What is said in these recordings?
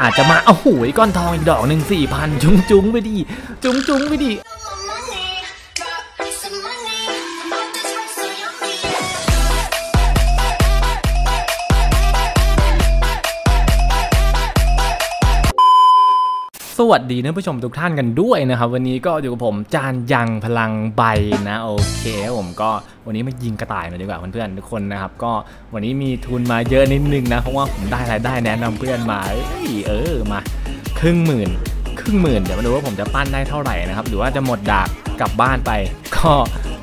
อาจจะมาเอาหูยก้อนทองอีกดอกหนึ่งสี่พันจุ้งจุ้งไปดิจุ้งจุ้งไปดิ สวัสดีท่านผู้ชมทุกท่านกันด้วยนะครับ วันนี้ก็อยู่กับผมจานยังพลังใบนะโอเคผมก็วันนี้มายิงกระต่ายหน่อยดีกว่าเพื่อนๆทุกคนนะครับ ก็วันนี้มีทุนมาเยอะนิดนึงนะเพราะว่าผมได้รายได้แนะนำเพื่อนมาเอ้ยเออมาครึ่งหมื่น ครึ่งหมื่นเดี๋ยวมาดูว่าผมจะปั้นได้เท่าไหร่นะครับหรือว่าจะหมดดากกลับบ้านไป ก็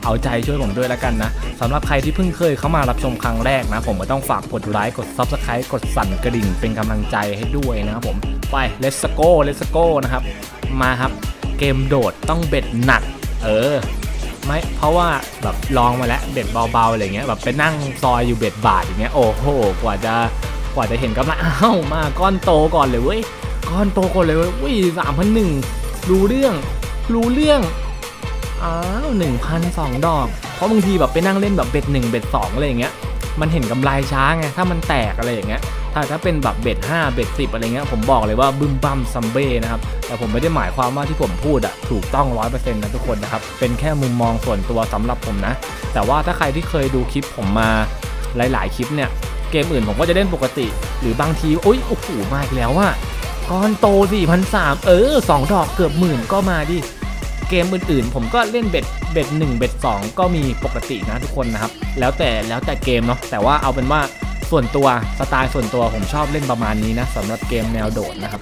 เอาใจช่วยผมด้วยแล้วกันนะสำหรับใครที่เพิ่งเคยเข้ามารับชมครั้งแรกนะ ผมก็ต้องฝากกดไลค์กด Subscribe กดสั่นกระดิ่งเป็นกำลังใจให้ด้วยนะครับผมไป let's go let's go นะครับ มาครับ เกมโดดต้องเบ็ดหนัก เออไม่เพราะว่าแบบลองมาแล้ว bet เบาๆอะไรเงี้ยแบบไปนั่งซอยอยู่ bet บาทอย่างเงี้ยโอ้โหกว่าจะกว่าจะเห็นกำไรอ้าวมาก้อนโตก่อนเลยเว้ยก้อนโตก่อนเลยเว้ยสามพันหนึ่งรู้เรื่อง รู้เรื่อง อ้าวหนึ่งพันสองดอก เพราะบางทีแบบไปนั่งเล่นแบบ bet หนึ่ง bet สองอะไรอย่างเงี้ย มันเห็นกำไรช้าไง ถ้ามันแตกอะไรอย่างเงี้ย ถ้าถ้าเป็นแบบ bet 5 bet 10อะไรเงี้ย ผมบอกเลยว่าบึ้มบัมซัมเบ้นะครับ แต่ผมไม่ได้หมายความว่าที่ผมพูดอะถูกต้อง100%นะทุกคนนะครับ เป็นแค่มุมมองส่วนตัวสำหรับผมนะ แต่ว่าถ้าใครที่เคยดูคลิปผมมาหลาย ๆ คลิปเนี่ย เกมอื่นผมก็จะเล่นปกติ หรือบางทีโอ๊ยโอ้โหมาอีกแล้วว่าก้อนโต4,300 เออ 2 ดอกเกือบหมื่นก็มาดิ เกมอื่นๆ ผมก็เล่นเบ็ดเบ็ดหนึ่งเบ็ดสองก็มีปกตินะทุกคนนะครับ แล้วแต่แล้วแต่เกมเนาะแต่ว่าเอาเป็นว่าส่วนตัวสไตล์ส่วนตัวผมชอบเล่นประมาณนี้นะสำหรับเกมแนวโดดนะครับ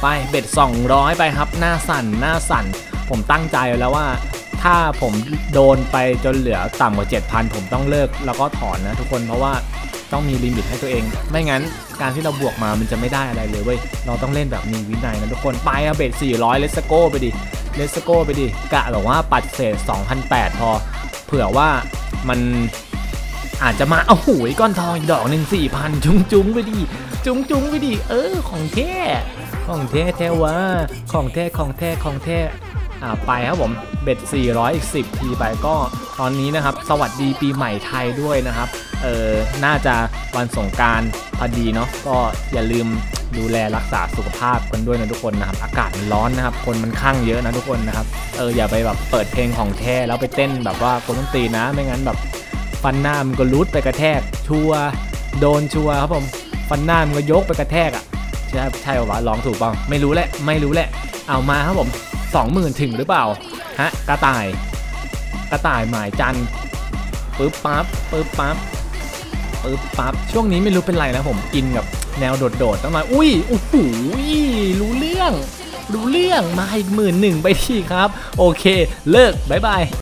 ไป bet 200 ไปครับหน้าสั่นหน้าสั่น ผมตั้งใจแล้วว่าถ้าผมโดนไปจนเหลือต่ำกว่า 7,000 ผมต้องเลิกแล้วก็ถอนนะทุกคนเพราะว่าต้องมี limit ให้ตัวเอง ไม่งั้นการที่เราบวกมามันจะไม่ได้อะไรเลยเว้ย เราต้องเล่นแบบมีวินัยนะทุกคน ไปอะ bet 400 let's go ไปดิ let's go ไปดิกะแบบว่าปัดเศษ 2,008 พอ เผื่อว่ามันอาจจะมาเอาหูยก้อนทองอีกดอกหนึ่งสี่พันจุ้งจุ้งไปดิจุ้งจุ้งไปดิเออของแท้ของแท้แท้วะของแท้ของแท้ของแท้อ่าไปครับผมเบ็ด400อีก10 ทีไปก็ตอนนี้นะครับ สวัสดีปีใหม่ไทยด้วยนะครับ เออน่าจะวันสงการพอดีเนาะก็อย่าลืม ดูแลรักษาสุขภาพกันด้วยนะทุกคนนะครับ อากาศมันร้อนนะครับ คนมันข้างเยอะนะทุกคนนะครับ เอออย่าไปแบบเปิดเพลงของแท้แล้วไปเต้นแบบว่าคนต้องตีนะ ไม่งั้นแบบฟันหน้ามันก็รูดไปกระแทก ชัวโดนชัวครับผม ฟันหน้ามันก็ยกไปกระแทกอะ ใช่ใช่ป่าวะลองถูกป่าไม่รู้แหละ ไม่รู้แหละ เอามาครับผมสองหมื่นถึงหรือเปล่า ฮะ กระต่าย กระต่ายหมายจันทร์ปึ๊บปั๊บปึ๊บปั๊บปึ๊บปั๊บช่วงนี้ไม่รู้เป็นไรนะผมอินกับ แนวโดดๆต้องมา อุ้ยโอ้โหรู้เรื่อง รู้เรื่องมาอีกหมื่นหนึ่งไปทีครับ โอเค เลิก บ๊ายบาย